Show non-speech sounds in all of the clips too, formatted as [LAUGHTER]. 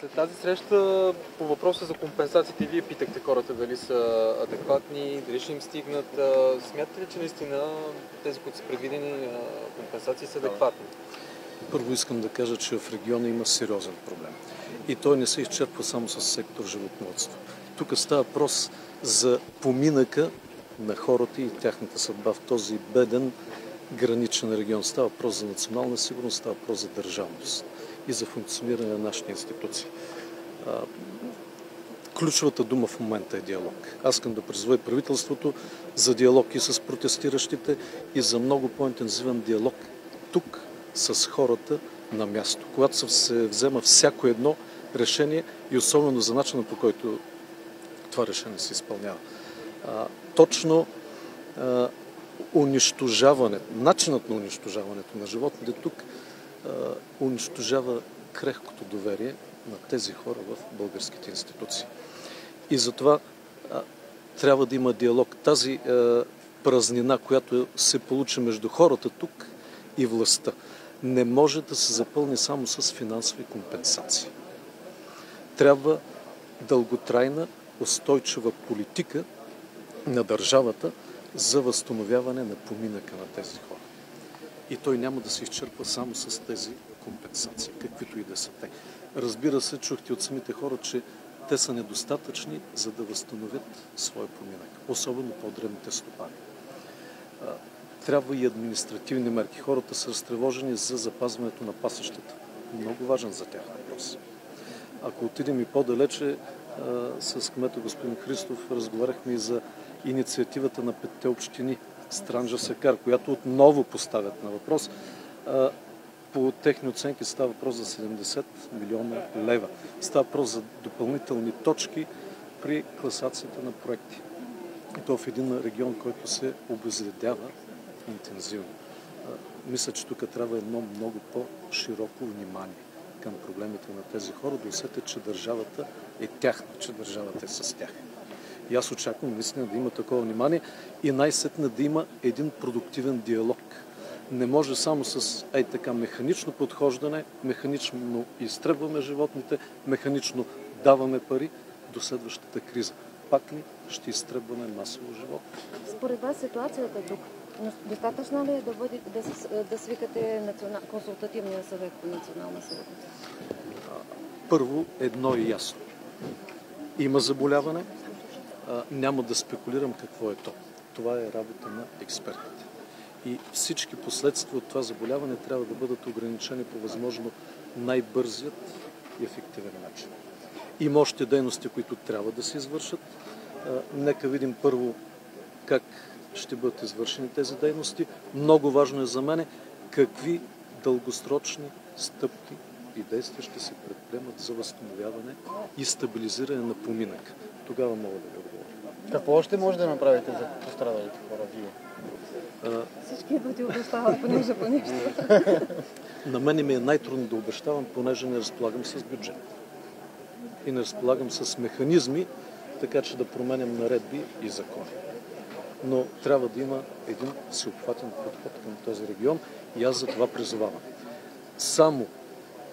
След тази среща по въпроса за компенсациите, вие питахте хората дали са адекватни, дали ще им стигнат. Смятате ли, че наистина тези, които са предвидени компенсации са адекватни? Първо искам да кажа, че в региона има сериозен проблем. И той не се изчерпва само с сектор животноводство. Тук става въпрос за поминъка на хората и тяхната съдба в този беден граничен регион. Става въпрос за национална сигурност, става въпрос за държавност и за функциониране на нашите институции. Ключовата дума в момента е диалог. Аз искам да призова правителството за диалог и с протестиращите и за много по-интензивен диалог тук с хората на място. Когато се взема всяко едно решение и особено за начина по който това решение се изпълнява. точно унищожаването, начинът на унищожаването на животните тук унищожава крехкото доверие на тези хора в българските институции. И затова трябва да има диалог. Тази празнина, която се получи между хората тук и властта, не може да се запълни само с финансови компенсации. Трябва дълготрайна, устойчива политика на държавата за възстановяване на поминъка на тези хора. И той няма да се изчерпва само с тези компенсации, каквито и да са те. Разбира се, чухте от самите хора, че те са недостатъчни, за да възстановят своя поминък, особено по-древните стопани. Трябва и административни мерки. Хората са разтревожени за запазването на пасещата. Много важен за тях въпрос. Ако отидем и по-далече, с кмета господин Христов разговаряхме и за инициативата на петте общини Странджа Сакар, която отново поставят на въпрос. По техни оценки става въпрос за 70 милиона лева. Става въпрос за допълнителни точки при класацията на проекти. И то в един регион, който се обезледява интензивно. Мисля, че тук трябва едно много по-широко внимание към проблемите на тези хора, да усетят, че държавата е тяхна, че държавата е с тях. И аз очаквам наистина да има такова внимание и най-сетне да има един продуктивен диалог. Не може само с ей така механично подхождане, механично изтребваме животните, механично даваме пари до следващата криза. Пак ли ще изтребваме масово животни? Според вас ситуацията тук достатъчно ли е да, бъде, да, да свикате национал... консултативния съвет по национална сигурност? Първо, едно е ясно. Има заболяване, няма да спекулирам какво е то. Това е работа на експертите. И всички последствия от това заболяване трябва да бъдат ограничени по възможно най-бързият и ефективен начин. Има още дейности, които трябва да се извършат. Нека видим първо как ще бъдат извършени тези дейности. Много важно е за мене какви дългосрочни стъпки и действия ще се предприемат за възстановяване и стабилизиране на поминък. Тогава мога да ви. Какво още може да направите за пострадалите хора вие? Всички пъти обещават понеже по нещо. [LAUGHS] На мен ми е най-трудно да обещавам, понеже не разполагам с бюджет. И не разполагам с механизми, така че да променям наредби и закони. Но трябва да има един всеобхватен подход към този регион и аз за това призовавам. Само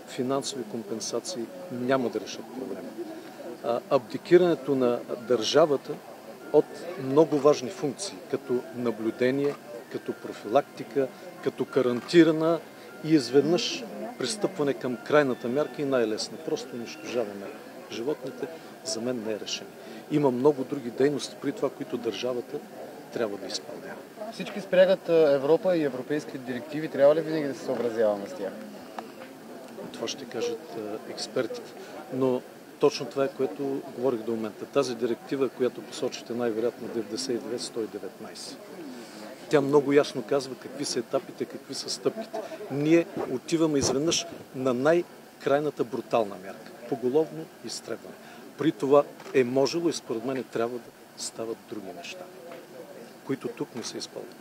финансови компенсации няма да решат проблема. Абдикирането на държавата от много важни функции, като наблюдение, като профилактика, като карантирана и изведнъж пристъпване към крайната мярка и най-лесна. Просто унищожаваме животните, за мен не е решение. Има много други дейности при това, които държавата трябва да изпълнява. Всички спрягат Европа и европейски директиви. Трябва ли винаги да се съобразяваме с тях? Това ще кажат експертите. Но точно това е, което говорих до момента. Тази директива, която посочите най-вероятно 92-119. Тя много ясно казва какви са етапите, какви са стъпките. Ние отиваме изведнъж на най-крайната брутална мярка. Поголовно изтребване. При това е можело и според мен трябва да стават други неща, които тук не се изпълнят.